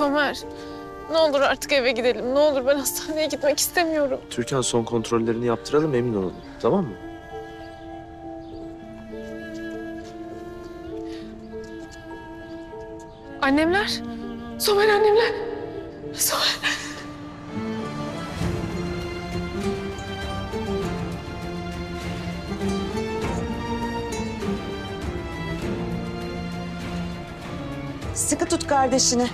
Somer. Ne olur artık eve gidelim. Ne olur ben hastaneye gitmek istemiyorum. Türkan son kontrollerini yaptıralım emin olalım. Tamam mı? Annemler. Somer annemler. Somer. Sıkı tut kardeşini.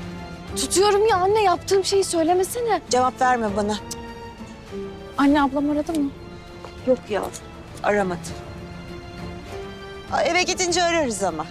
Tutuyorum ya anne yaptığım şeyi söylemesene. Cevap verme bana. Anne ablam aradı mı? Yok ya. Aramadı. Aa, Eve gidince ararız ama.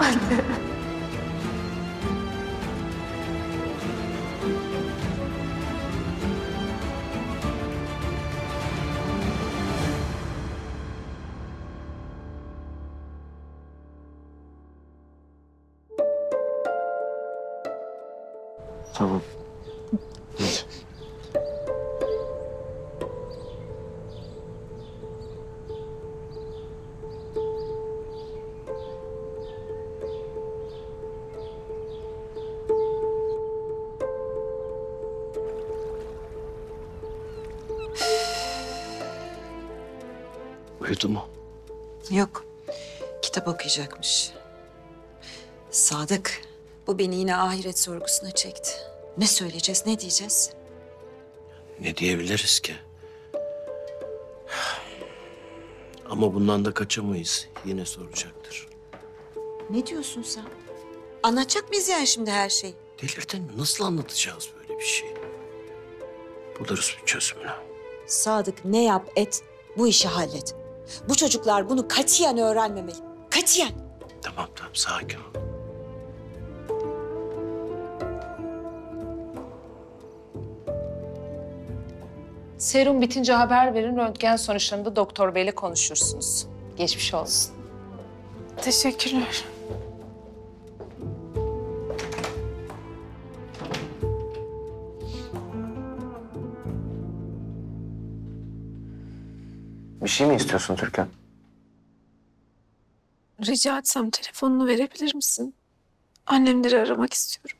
Tamam. Hadi. Uyudu mu? Yok. Kitap okuyacakmış. Sadık, bu beni yine ahiret sorgusuna çekti. Ne söyleyeceğiz, ne diyeceğiz? Ne diyebiliriz ki? Ama bundan da kaçamayız. Yine soracaktır. Ne diyorsun sen? Anlatacak mıyız yani şimdi her şeyi? Delirdin mi? Nasıl anlatacağız böyle bir şeyi? Buluruz bir çözümünü. Sadık ne yap et, bu işi hallet. Bu çocuklar bunu katiyen öğrenmemeli. Katiyen. Tamam tamam sakin ol. Serum bitince haber verin. Röntgen sonuçlarında doktor beyle konuşursunuz. Geçmiş olsun. Teşekkürler. Bir şey mi istiyorsun Türkan? Rica etsem telefonunu verebilir misin? Annemleri aramak istiyorum.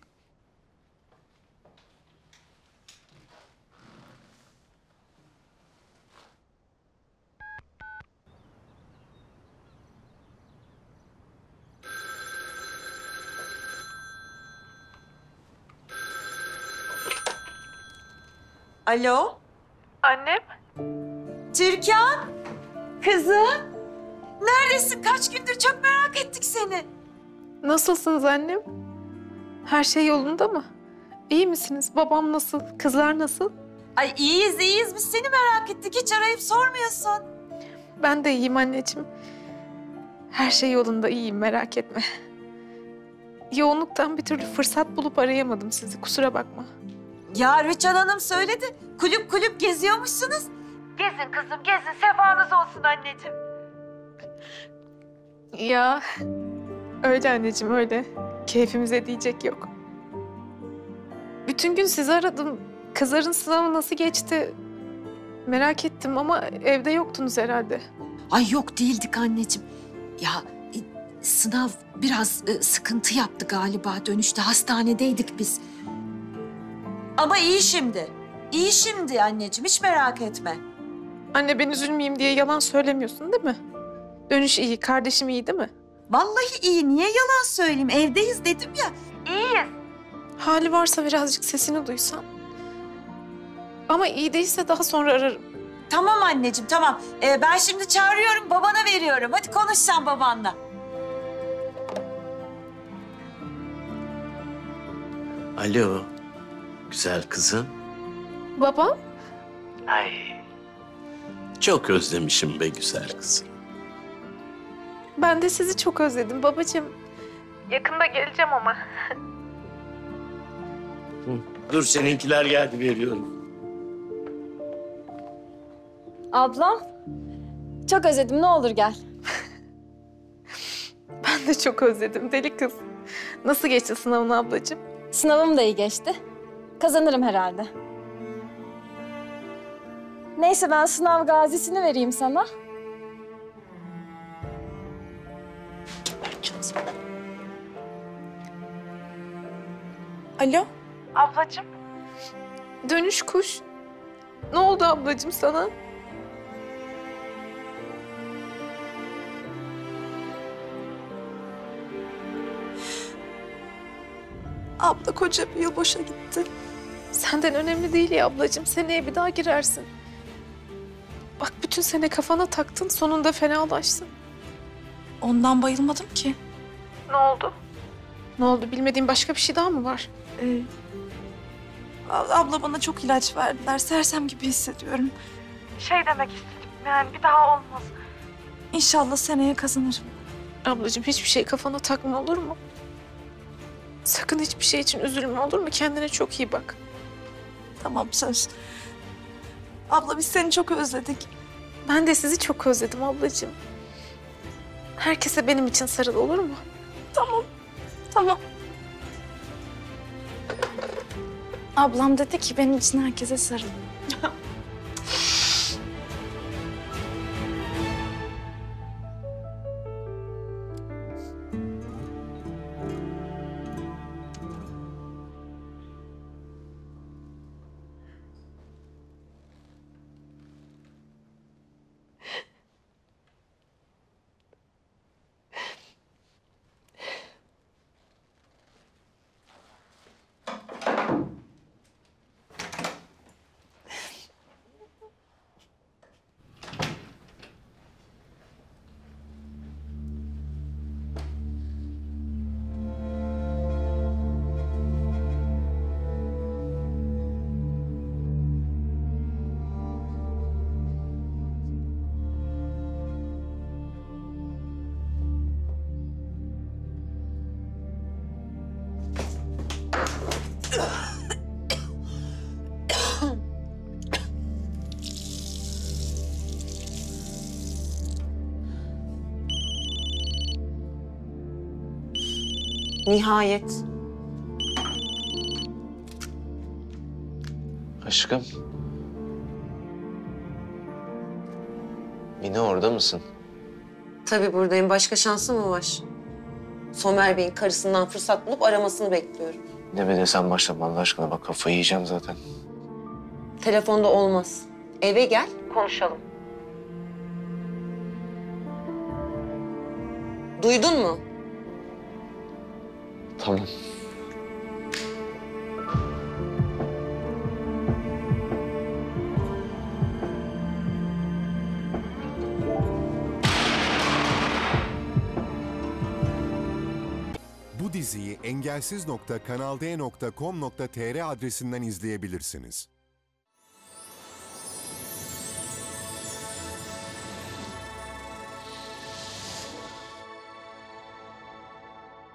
Alo, Annem? Türkan. Kızım. Neredesin? Kaç gündür çok merak ettik seni. Nasılsınız annem? Her şey yolunda mı? İyi misiniz? Babam nasıl? Kızlar nasıl? Ay iyiyiz iyiyiz biz seni merak ettik. Hiç arayıp sormuyorsun. Ben de iyiyim anneciğim. Her şey yolunda iyiyim merak etme. Yoğunluktan bir türlü fırsat bulup arayamadım sizi kusura bakma. Ya Rüçhan Hanım söyledi. Kulüp kulüp geziyormuşsunuz. Gezin kızım gezin. Sefanız olsun anneciğim. Ya öyle anneciğim öyle. Keyfimize diyecek yok. Bütün gün sizi aradım. Kızların sınavı nasıl geçti? Merak ettim ama evde yoktunuz herhalde. Ay yok değildik anneciğim. Ya e, sınav biraz e, sıkıntı yaptı galiba dönüşte. Hastanedeydik biz. Ama iyi şimdi. İyi şimdi anneciğim hiç merak etme. Anne ben üzülmeyeyim diye yalan söylemiyorsun değil mi? Dönüş iyi, kardeşim iyi değil mi? Vallahi iyi. Niye yalan söyleyeyim? Evdeyiz dedim ya. Hali varsa birazcık sesini duysan. Ama iyi değilse daha sonra ararım. Tamam anneciğim tamam. Ee, ben şimdi çağırıyorum babana veriyorum. Hadi konuş sen babanla. Alo. Güzel kızım. Baba, Ay. Çok özlemişim be güzel kızım. ben de sizi çok özledim babacığım. Yakında geleceğim ama. Dur seninkiler geldi veriyorum. Ablam. Çok özledim ne olur gel. Ben de çok özledim deli kız. Nasıl geçti sınavın ablacığım? Sınavım da iyi geçti. Kazanırım herhalde. Neyse ben sınav gazisini vereyim sana. Alo? Ablacığım. Dönüş kuş. Ne oldu ablacığım sana? Abla koca bir yıl boşa gitti. Senden önemli değil ya ablacığım. Seneye bir daha girersin. Bak bütün sene kafana taktın. Sonunda fenalaştın. Ondan bayılmadım ki. Ne oldu? Ne oldu? Bilmediğin başka bir şey daha mı var? Ee, abla bana çok ilaç verdiler. Sersem gibi hissediyorum. Şey demek istedim. Yani bir daha olmaz. İnşallah seneye kazanırım. Ablacığım hiçbir şey kafana takma olur mu? Sakın hiçbir şey için üzülme olur mu? Kendine çok iyi bak. Tamam söz. Abla biz seni çok özledik. Ben de sizi çok özledim ablacığım. Herkese benim için sarıl olur mu? Tamam. Tamam. Ablam dedi ki benim için herkese sarıl. Nihayet. Aşkım. Mine orada mısın? Tabii buradayım. Başka şansım mı var? Somer Bey'in karısından fırsat bulup aramasını bekliyorum. Ne be sen başlama Allah aşkına bak kafayı yiyeceğim zaten. Telefonda olmaz. Eve gel, konuşalım. Duydun mu? Tamam. Diziyi engelsiz.kanalde.com.tr adresinden izleyebilirsiniz.